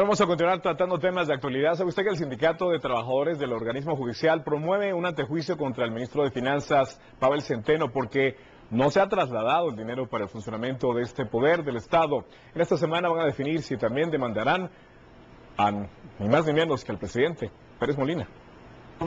vamos a continuar tratando temas de actualidad. ¿Sabe usted que el Sindicato de Trabajadores del Organismo Judicial promueve un antejuicio contra el ministro de Finanzas, Pavel Centeno, porque no se ha trasladado el dinero para el funcionamiento de este poder del Estado? En esta semana van a definir si también demandarán a ni más ni menos que al presidente, Pérez Molina.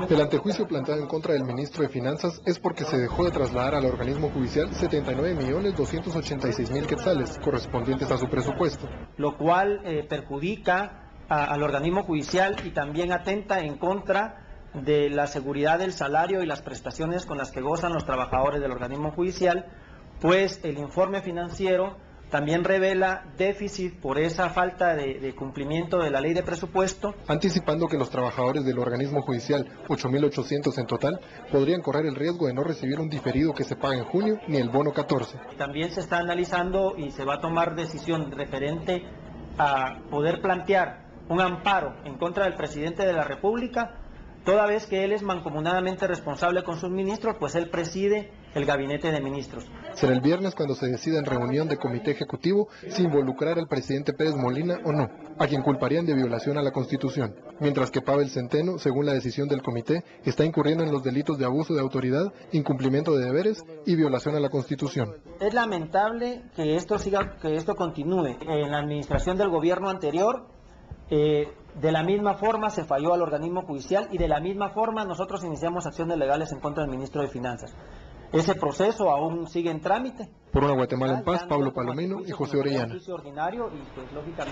El antejuicio planteado en contra del ministro de Finanzas es porque se dejó de trasladar al organismo judicial 79.286.000 quetzales correspondientes a su presupuesto. Lo cual eh, perjudica al organismo judicial y también atenta en contra de la seguridad del salario y las prestaciones con las que gozan los trabajadores del organismo judicial, pues el informe financiero también revela déficit por esa falta de, de, cumplimiento de la ley de presupuesto. Anticipando que los trabajadores del organismo judicial, 8.800 en total, podrían correr el riesgo de no recibir un diferido que se paga en junio ni el bono 14. También se está analizando y se va a tomar decisión referente a poder plantear un amparo en contra del presidente de la República toda vez que él es mancomunadamente responsable con sus ministros, pues él preside el gabinete de ministros. Será el viernes cuando se decida en reunión de comité ejecutivo si involucrar al presidente Pérez Molina o no, a quien culparían de violación a la Constitución, mientras que Pavel Centeno, según la decisión del comité, está incurriendo en los delitos de abuso de autoridad, incumplimiento de deberes y violación a la Constitución. Es lamentable que esto siga, que esto continúe. En la administración del gobierno anterior eh, de la misma forma se falló al organismo judicial y de la misma forma nosotros iniciamos acciones legales en contra del ministro de Finanzas. Ese proceso aún sigue en trámite. Por una Guatemala en paz, Pablo Palomino y José Orellana.